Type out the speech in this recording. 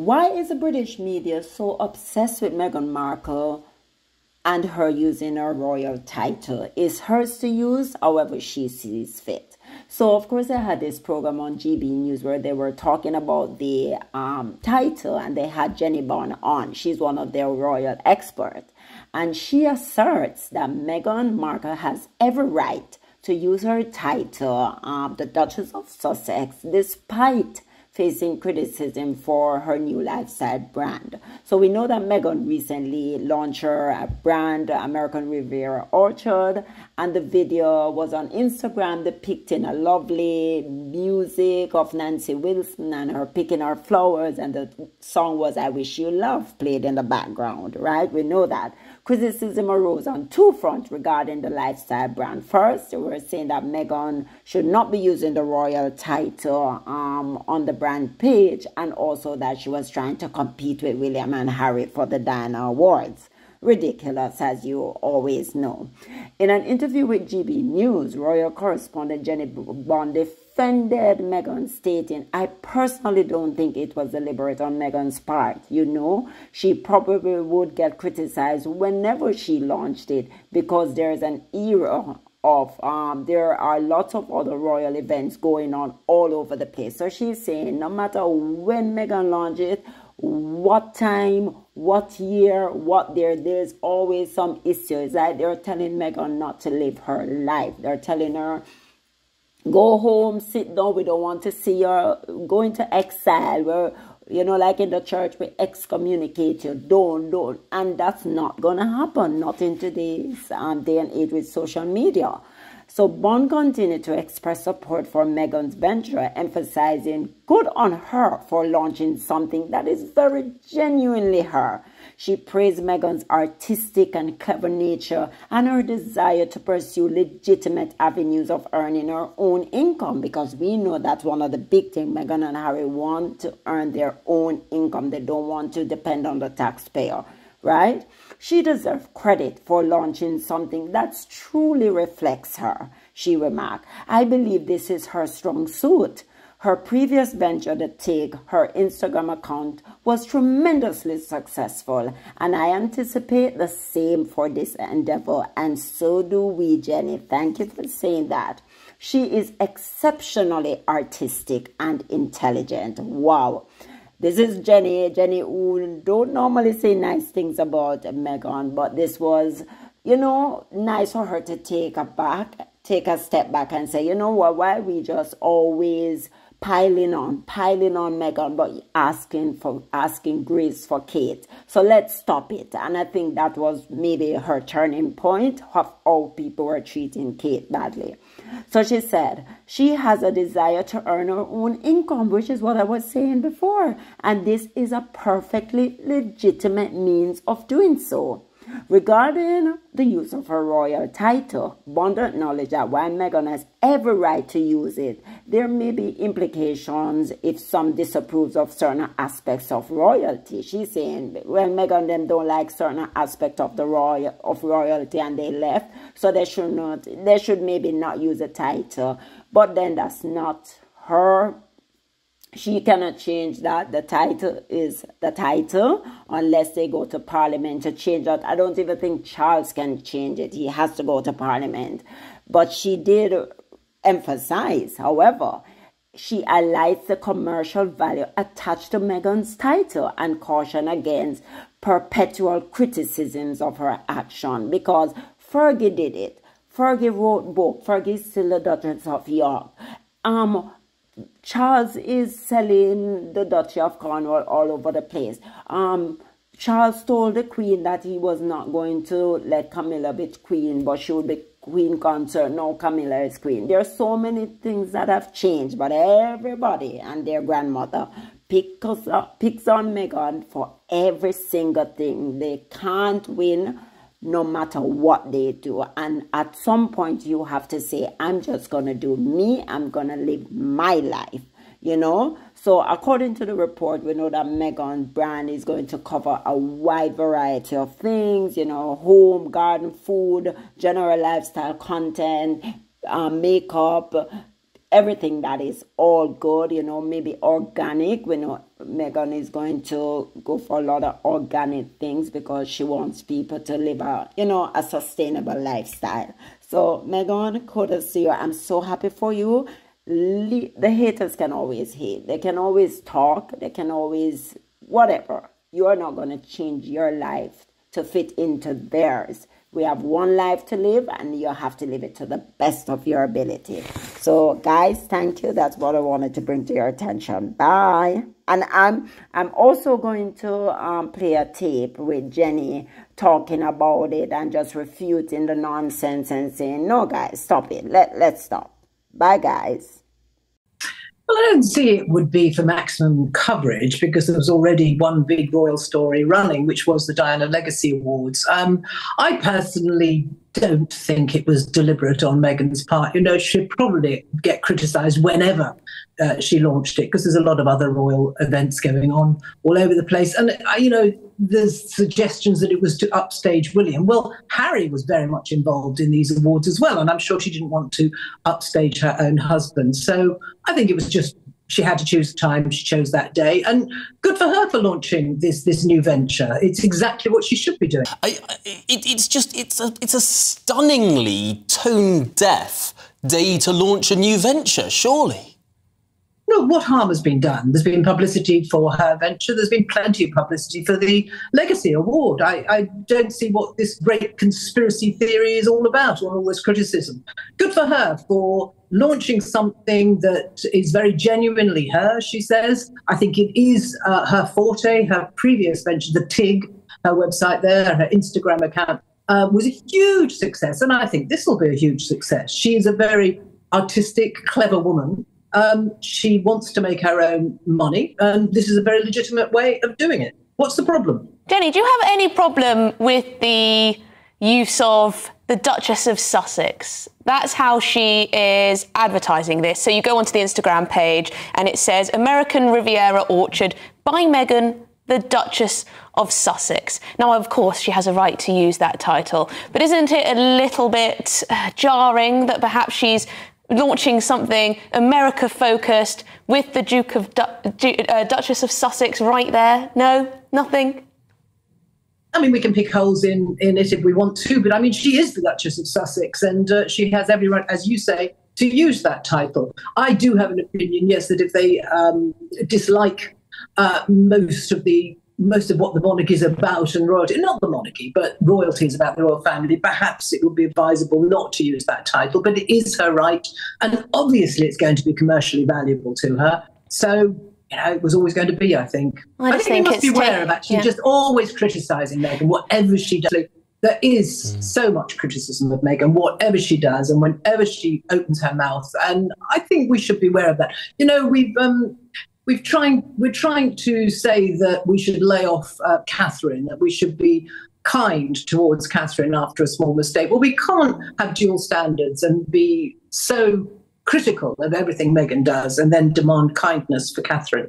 Why is the British media so obsessed with Meghan Markle and her using her royal title? Is hers to use however she sees fit. So, of course, I had this program on GB News where they were talking about the um, title and they had Jennie Bond on. She's one of their royal experts. And she asserts that Meghan Markle has every right to use her title, um, the Duchess of Sussex, despite facing criticism for her new lifestyle brand. So we know that Meghan recently launched her brand, American Riviera Orchard, and the video was on Instagram depicting a lovely music of Nancy Wilson and her picking her flowers, and the song was I Wish You Love played in the background, right? We know that. Criticism arose on two fronts regarding the lifestyle brand. First, they were saying that Meghan should not be using the royal title um, on the brand page, and also that she was trying to compete with William and Harry for the Diana Awards ridiculous, as you always know. In an interview with GB News, royal correspondent Jennie Bond defended Meghan, stating, I personally don't think it was deliberate on Meghan's part. You know, she probably would get criticized whenever she launched it because there's an era of um, there are lots of other royal events going on all over the place. So she's saying no matter when Meghan launches, what time, what year, what there, there's always some issues. Like they're telling Meghan not to live her life. They're telling her go home, sit down. We don't want to see her. Go into exile. We're, you know, like in the church, we excommunicate you. Don't, don't. And that's not going to happen. Not in today's um, day and age with social media. So Bond continued to express support for Meghan's venture, emphasizing good on her for launching something that is very genuinely her. She praised Meghan's artistic and clever nature and her desire to pursue legitimate avenues of earning her own income because we know that's one of the big things Meghan and Harry want to earn their own income. They don't want to depend on the taxpayer, right? She deserves credit for launching something that truly reflects her, she remarked. I believe this is her strong suit. Her previous venture to take her Instagram account was tremendously successful, and I anticipate the same for this endeavor, and so do we, Jennie. Thank you for saying that. She is exceptionally artistic and intelligent. Wow. This is Jennie. Jennie who don't normally say nice things about Meghan, but this was, you know, nice for her to take a back, take a step back and say, you know what, why we just always piling on, piling on Meghan, but asking for asking grace for Kate. So let's stop it. And I think that was maybe her turning point of how people were treating Kate badly. So she said she has a desire to earn her own income, which is what I was saying before. And this is a perfectly legitimate means of doing so. Regarding the use of her royal title, Bond acknowledged that while Meghan has every right to use it, there may be implications if some disapproves of certain aspects of royalty. She's saying, well, Meghan them don't like certain aspect of the royal of royalty and they left, so they should not they should maybe not use a title. But then that's not her she cannot change that. The title is the title unless they go to parliament to change that. I don't even think Charles can change it. He has to go to parliament. But she did emphasize, however, she highlights the commercial value attached to Meghan's title and caution against perpetual criticisms of her action because Fergie did it. Fergie wrote book. Fergie still the Duchess of York. Um, Charles is selling the Duchy of Cornwall all over the place. Um, Charles told the Queen that he was not going to let Camilla be Queen, but she would be Queen consort. No, Camilla is Queen. There are so many things that have changed, but everybody and their grandmother picks, up, picks on Meghan for every single thing. They can't win no matter what they do. And at some point, you have to say, I'm just going to do me, I'm going to live my life, you know? So, according to the report, we know that Meghan's brand is going to cover a wide variety of things, you know, home, garden, food, general lifestyle content, uh, makeup, everything that is all good, you know, maybe organic. We know Meghan is going to go for a lot of organic things because she wants people to live a, you know, a sustainable lifestyle. So, Meghan, kudos to you. I'm so happy for you. The haters can always hate. They can always talk. They can always, whatever. You are not going to change your life to fit into theirs. We have one life to live and you have to live it to the best of your ability. So guys, thank you. That's what I wanted to bring to your attention. Bye. And I'm I'm also going to um, play a tape with Jennie talking about it and just refuting the nonsense and saying, no guys, stop it. Let let's stop. Bye guys. Well, I don't see it would be for maximum coverage because there was already one big royal story running, which was the Diana Legacy Awards. Um, I personally don't think it was deliberate on Meghan's part. You know, she'd probably get criticised whenever uh, she launched it because there's a lot of other royal events going on all over the place. And, uh, you know, there's suggestions that it was to upstage William. Well, Harry was very much involved in these awards as well. And I'm sure she didn't want to upstage her own husband. So I think it was just she had to choose a time. She chose that day, and good for her for launching this this new venture. It's exactly what she should be doing. I, it, it's just it's a it's a stunningly tone deaf day to launch a new venture. Surely. No, what harm has been done? There's been publicity for her venture. There's been plenty of publicity for the Legacy Award. I, I don't see what this great conspiracy theory is all about, or all this criticism. Good for her for launching something that is very genuinely her, she says. I think it is uh, her forte, her previous venture, the Tig, her website there, her Instagram account. Uh, was a huge success, and I think this will be a huge success. She is a very artistic, clever woman, um, she wants to make her own money, and this is a very legitimate way of doing it. What's the problem? Jennie, do you have any problem with the use of the Duchess of Sussex? That's how she is advertising this. So you go onto the Instagram page and it says American Riviera Orchard by Meghan, the Duchess of Sussex. Now, of course, she has a right to use that title, but isn't it a little bit uh, jarring that perhaps she's launching something America focused with the Duke of du- uh, Duchess of Sussex right there? No, nothing. I mean, we can pick holes in, in it if we want to, but I mean, she is the Duchess of Sussex, and uh, she has every right, as you say, to use that title. I do have an opinion, yes, that if they um, dislike uh, most of the most of what the monarchy is about and royalty, not the monarchy, but royalty is about the royal family, perhaps it would be advisable not to use that title, but it is her right. And obviously, it's going to be commercially valuable to her. So, you know, it was always going to be, I think. I, I think, think we must be aware of actually yeah. just always criticising Meghan, whatever she does. There is mm. so much criticism of Meghan, whatever she does, and whenever she opens her mouth. And I think we should be aware of that. You know, we've um, we've trying we're trying to say that we should lay off uh, Catherine, that we should be kind towards Catherine after a small mistake. Well, we can't have dual standards and be so critical of everything Meghan does and then demand kindness for Catherine.